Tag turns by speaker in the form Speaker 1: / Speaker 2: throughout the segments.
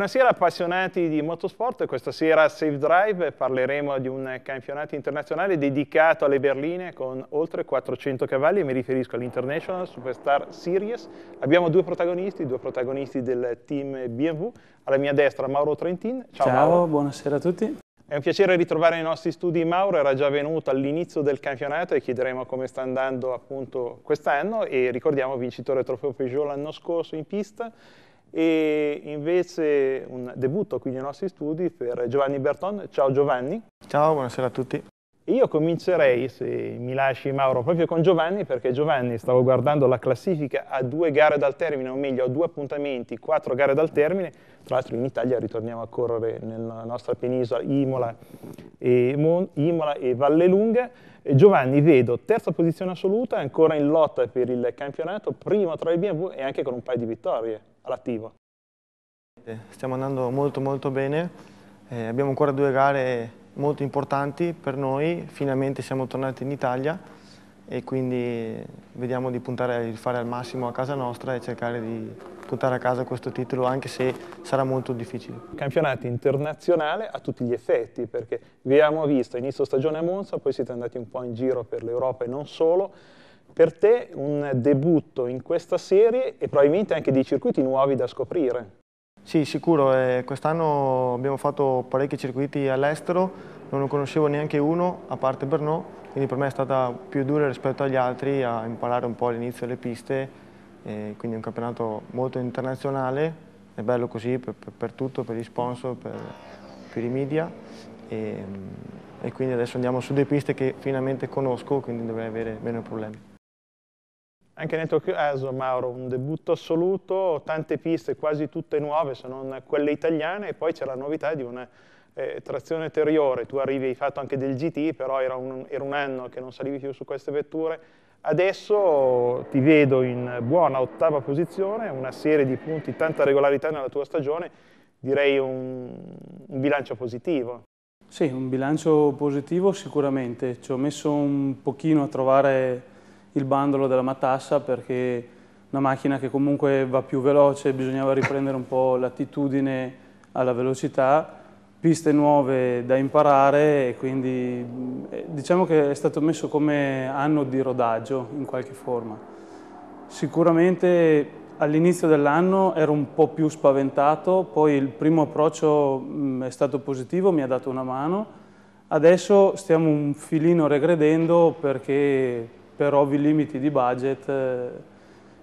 Speaker 1: Buonasera appassionati di motorsport, questa sera a Safe Drive parleremo di un campionato internazionale dedicato alle berline con oltre 400 cavalli, mi riferisco all'International Superstar Series. Abbiamo due protagonisti, due protagonisti del team BMW, alla mia destra Mauro Trentin.
Speaker 2: Ciao, Ciao Mauro. buonasera a tutti.
Speaker 1: È un piacere ritrovare i nostri studi Mauro, era già venuto all'inizio del campionato e chiederemo come sta andando appunto quest'anno e ricordiamo vincitore trofeo Peugeot l'anno scorso in pista e invece un debutto qui nei nostri studi per Giovanni Berton. Ciao Giovanni.
Speaker 3: Ciao, buonasera a tutti.
Speaker 1: Io comincerei, se mi lasci Mauro, proprio con Giovanni, perché Giovanni stavo guardando la classifica a due gare dal termine, o meglio a due appuntamenti, quattro gare dal termine, tra l'altro in Italia ritorniamo a correre nella nostra penisola Imola e, Mon Imola e Vallelunga. E Giovanni vedo terza posizione assoluta, ancora in lotta per il campionato, primo tra i BMW e anche con un paio di vittorie all'attivo.
Speaker 3: Stiamo andando molto molto bene, eh, abbiamo ancora due gare molto importanti per noi, finalmente siamo tornati in Italia e quindi vediamo di puntare a fare al massimo a casa nostra e cercare di puntare a casa questo titolo anche se sarà molto difficile.
Speaker 1: Campionato internazionale a tutti gli effetti perché vi abbiamo visto inizio stagione a Monza, poi siete andati un po' in giro per l'Europa e non solo, per te un debutto in questa serie e probabilmente anche dei circuiti nuovi da scoprire.
Speaker 3: Sì, sicuro. Eh, Quest'anno abbiamo fatto parecchi circuiti all'estero, non ne conoscevo neanche uno, a parte Bernot, quindi per me è stata più dura rispetto agli altri a imparare un po' all'inizio le piste, eh, quindi è un campionato molto internazionale, è bello così per, per, per tutto, per gli sponsor, per, per i media e, e quindi adesso andiamo su due piste che finalmente conosco, quindi dovrei avere meno problemi.
Speaker 1: Anche nel tuo caso, Mauro, un debutto assoluto, tante piste quasi tutte nuove, se non quelle italiane, e poi c'è la novità di una eh, trazione anteriore. Tu arrivi, hai fatto anche del GT, però era un, era un anno che non salivi più su queste vetture. Adesso ti vedo in buona ottava posizione, una serie di punti, tanta regolarità nella tua stagione, direi un, un bilancio positivo.
Speaker 2: Sì, un bilancio positivo sicuramente. Ci ho messo un pochino a trovare il bandolo della matassa perché una macchina che comunque va più veloce, bisognava riprendere un po' l'attitudine alla velocità, piste nuove da imparare e quindi eh, diciamo che è stato messo come anno di rodaggio in qualche forma. Sicuramente all'inizio dell'anno ero un po' più spaventato, poi il primo approccio mm, è stato positivo, mi ha dato una mano. Adesso stiamo un filino regredendo perché per ovvi limiti di budget eh,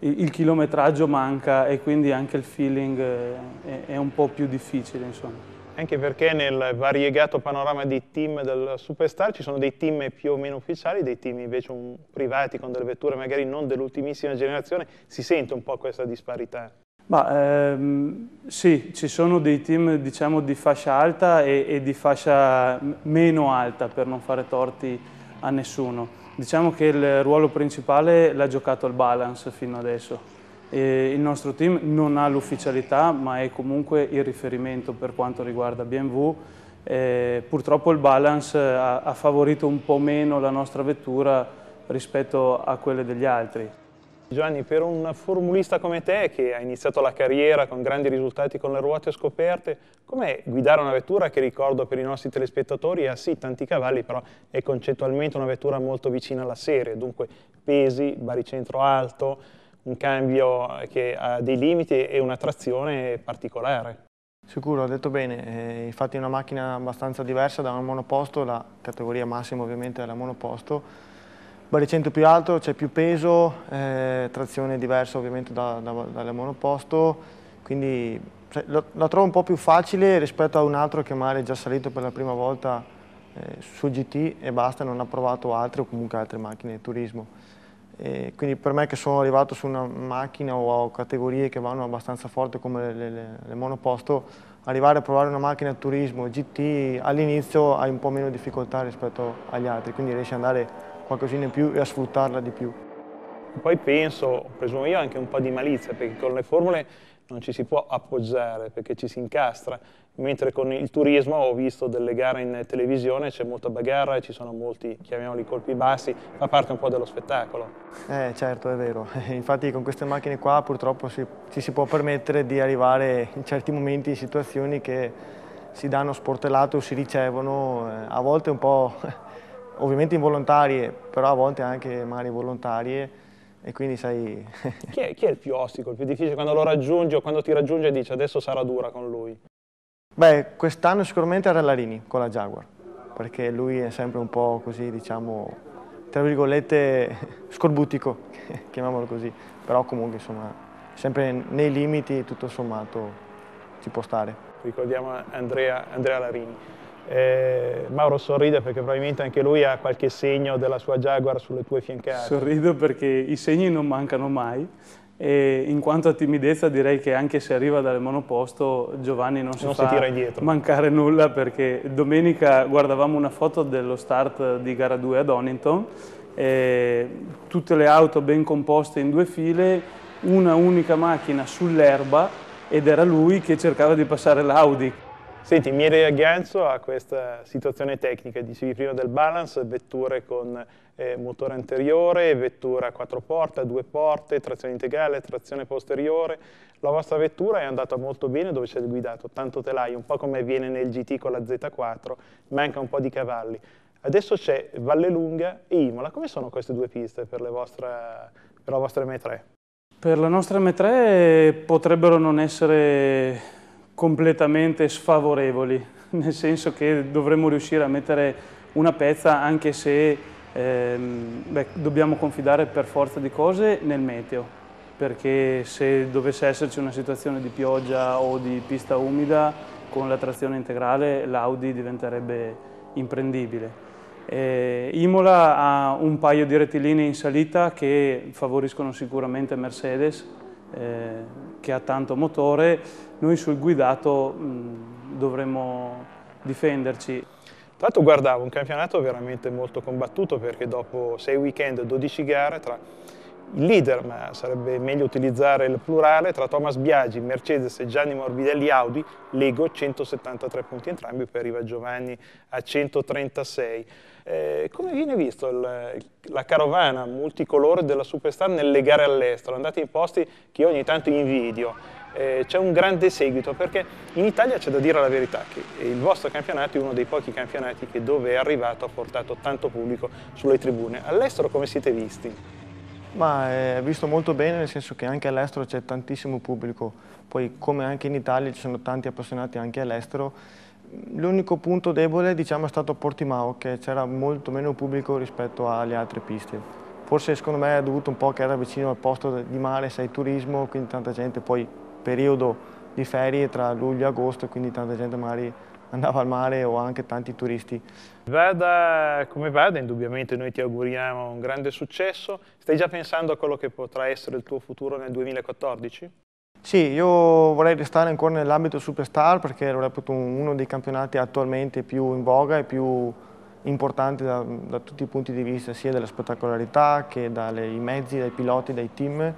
Speaker 2: il, chilometraggio manca e quindi anche il feeling eh, è, un po' più difficile. Insomma.
Speaker 1: Anche perché nel variegato panorama dei team del Superstar ci sono dei team più o meno ufficiali, dei team invece privati con delle vetture magari non dell'ultimissima generazione, si sente un po' questa disparità.
Speaker 2: Ma, ehm, sì, ci sono dei team diciamo, di fascia alta e, e di fascia meno alta per non fare torti a nessuno. Diciamo che il ruolo principale l'ha giocato il balance fino adesso. E il nostro team non ha l'ufficialità ma è comunque il riferimento per quanto riguarda BMW. E purtroppo il balance ha, ha favorito un po' meno la nostra vettura rispetto a quelle degli altri.
Speaker 1: Giovanni, per un formulista come te che ha iniziato la carriera con grandi risultati con le ruote scoperte, com'è guidare una vettura che ricordo per i nostri telespettatori ha sì tanti cavalli, però è concettualmente una vettura molto vicina alla serie, dunque pesi, baricentro alto, un cambio che ha dei limiti e una trazione particolare.
Speaker 3: Sicuro, ha detto bene, eh, infatti è una macchina abbastanza diversa da un monoposto, la categoria massima ovviamente è la monoposto, baricentro più alto, c'è più peso, eh, trazione diversa ovviamente da, da, dalle monoposto, quindi cioè, lo, la trovo un po' più facile rispetto a un altro che magari è già salito per la prima volta eh, su GT e basta, non ha provato altre o comunque altre macchine di turismo. E quindi per me che sono arrivato su una macchina o categorie che vanno abbastanza forte come le, le, le monoposto, arrivare a provare una macchina turismo GT all'inizio hai un po' meno difficoltà rispetto agli altri, quindi riesci ad andare qualcosina in più e a sfruttarla di più.
Speaker 1: Poi penso, presumo io, anche un po' di malizia, perché con le formule non ci si può appoggiare perché ci si incastra, mentre con il turismo ho visto delle gare in televisione, c'è molta bagarra, ci sono molti, chiamiamoli colpi bassi, fa parte un po' dello spettacolo.
Speaker 3: Eh certo, è vero, infatti con queste macchine qua purtroppo si, ci si può permettere di arrivare in certi momenti in situazioni che si danno sportellate o si ricevono, eh, a volte un po' ovviamente involontarie, però a volte anche magari volontarie e quindi sai...
Speaker 1: chi, è, chi, è, il più ostico, il più difficile quando lo raggiungi o quando ti raggiunge e dici adesso sarà dura con lui?
Speaker 3: Beh, quest'anno sicuramente era Larini con la Jaguar, perché lui è sempre un po' così, diciamo, tra virgolette, scorbutico, chiamiamolo così, però comunque insomma, sempre nei limiti, tutto sommato, ci può stare.
Speaker 1: Ricordiamo Andrea, Andrea Larini. Eh, Mauro sorride perché probabilmente anche lui ha qualche segno della sua Jaguar sulle tue fiancate.
Speaker 2: Sorrido perché i segni non mancano mai e in quanto a timidezza direi che anche se arriva dalle monoposto Giovanni non si
Speaker 1: non
Speaker 2: fa
Speaker 1: si
Speaker 2: mancare nulla perché domenica guardavamo una foto dello start di gara 2 a Donington tutte le auto ben composte in due file una unica macchina sull'erba ed era lui che cercava di passare l'Audi.
Speaker 1: Senti, mi riagganzo a questa situazione tecnica, dicevi prima del balance, vetture con eh, motore anteriore, vettura a quattro porte, a due porte, trazione integrale, trazione posteriore. La vostra vettura è andata molto bene dove c'è guidato, tanto telaio, un po' come avviene nel GT con la Z4, manca un po' di cavalli. Adesso c'è Vallelunga e Imola, come sono queste due piste per, vostre, per la vostra M3?
Speaker 2: Per la nostra M3 potrebbero non essere completamente sfavorevoli, nel senso che dovremmo riuscire a mettere una pezza anche se ehm, beh, dobbiamo confidare per forza di cose nel meteo, perché se dovesse esserci una situazione di pioggia o di pista umida con la trazione integrale l'Audi diventerebbe imprendibile. Eh, Imola ha un paio di rettilinei in salita che favoriscono sicuramente Mercedes, eh, che ha tanto motore, noi sul guidato mh, dovremmo difenderci.
Speaker 1: Tra l'altro guardavo un campionato veramente molto combattuto perché dopo 6 weekend e 12 gare tra il leader, ma sarebbe meglio utilizzare il plurale, tra Thomas Biagi, Mercedes e Gianni Morbidelli Audi, Lego 173 punti entrambi, poi arriva Giovanni a 136. Eh, come viene visto il, la carovana multicolore della Superstar nelle gare all'estero? Andate in posti che io ogni tanto invidio. Eh, c'è un grande seguito perché in Italia c'è da dire la verità che il vostro campionato è uno dei pochi campionati che dove è arrivato ha portato tanto pubblico sulle tribune. All'estero come siete visti?
Speaker 3: Ma è eh, visto molto bene, nel senso che anche all'estero c'è tantissimo pubblico, poi come anche in Italia ci sono tanti appassionati anche all'estero. L'unico punto debole diciamo, è stato Portimao, che c'era molto meno pubblico rispetto alle altre piste. Forse secondo me è dovuto un po' che era vicino al posto di mare, sai, turismo, quindi tanta gente, poi periodo di ferie tra luglio e agosto, quindi tanta gente magari andava al mare o anche tanti turisti.
Speaker 1: Vada come vada, indubbiamente noi ti auguriamo un grande successo. Stai già pensando a quello che potrà essere il tuo futuro nel 2014?
Speaker 3: Sì, io vorrei restare ancora nell'ambito Superstar perché lo reputo uno dei campionati attualmente più in voga e più importanti da, da tutti i punti di vista, sia della spettacolarità che dai mezzi, dai piloti, dai team.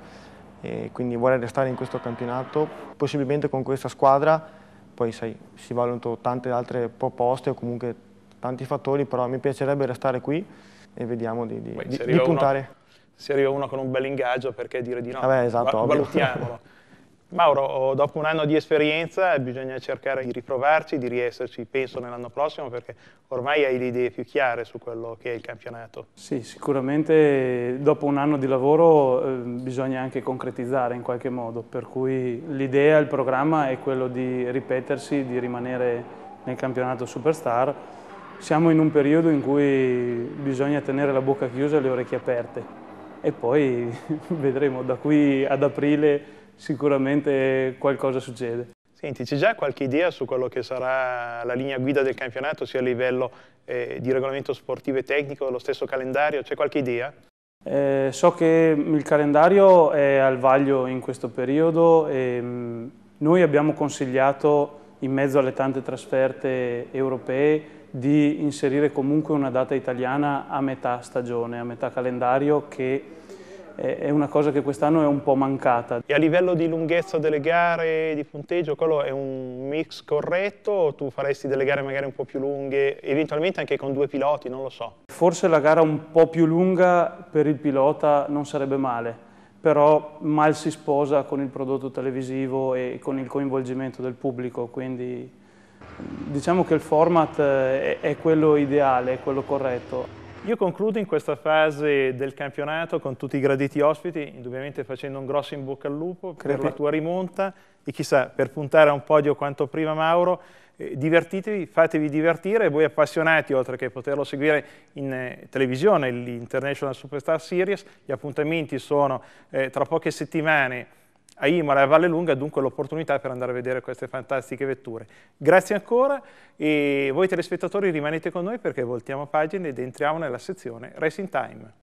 Speaker 3: E quindi vorrei restare in questo campionato, possibilmente con questa squadra poi sai, si valutano tante altre proposte o comunque tanti fattori, però mi piacerebbe restare qui e vediamo di, di, Beh, di, di puntare.
Speaker 1: Uno, se arriva uno con un bel ingaggio, perché dire di no?
Speaker 3: Vabbè, esatto,
Speaker 1: valutiamolo. Mauro, dopo un anno di esperienza bisogna cercare di riprovarci, di riesserci, penso, nell'anno prossimo, perché ormai hai le idee più chiare su quello che è il campionato.
Speaker 2: Sì, sicuramente dopo un anno di lavoro eh, bisogna anche concretizzare in qualche modo, per cui l'idea, il programma è quello di ripetersi, di rimanere nel campionato Superstar. Siamo in un periodo in cui bisogna tenere la bocca chiusa e le orecchie aperte e poi vedremo da qui ad aprile sicuramente qualcosa succede.
Speaker 1: Senti, c'è già qualche idea su quello che sarà la linea guida del campionato, sia a livello eh, di regolamento sportivo e tecnico, lo stesso calendario? C'è qualche idea?
Speaker 2: Eh, so che il calendario è al vaglio in questo periodo e mh, mm, noi abbiamo consigliato in mezzo alle tante trasferte europee di inserire comunque una data italiana a metà stagione, a metà calendario che è una cosa che quest'anno è un po' mancata.
Speaker 1: E a livello di lunghezza delle gare, di punteggio, quello è un mix corretto o tu faresti delle gare magari un po' più lunghe, eventualmente anche con due piloti, non lo so?
Speaker 2: Forse la gara un po' più lunga per il pilota non sarebbe male, però mal si sposa con il prodotto televisivo e con il coinvolgimento del pubblico, quindi diciamo che il format è quello ideale, è quello corretto.
Speaker 1: Io concludo in questa fase del campionato con tutti i graditi ospiti, indubbiamente facendo un grosso in bocca al lupo per la tua rimonta. E chissà, per puntare a un podio quanto prima Mauro, eh, divertitevi, fatevi divertire. E voi appassionati, oltre che poterlo seguire in eh, televisione, l'International Superstar Series, gli appuntamenti sono eh, tra poche settimane a Imola e a Valle Lunga, dunque l'opportunità per andare a vedere queste fantastiche vetture. Grazie ancora e voi telespettatori rimanete con noi perché voltiamo pagina ed entriamo nella sezione Racing Time.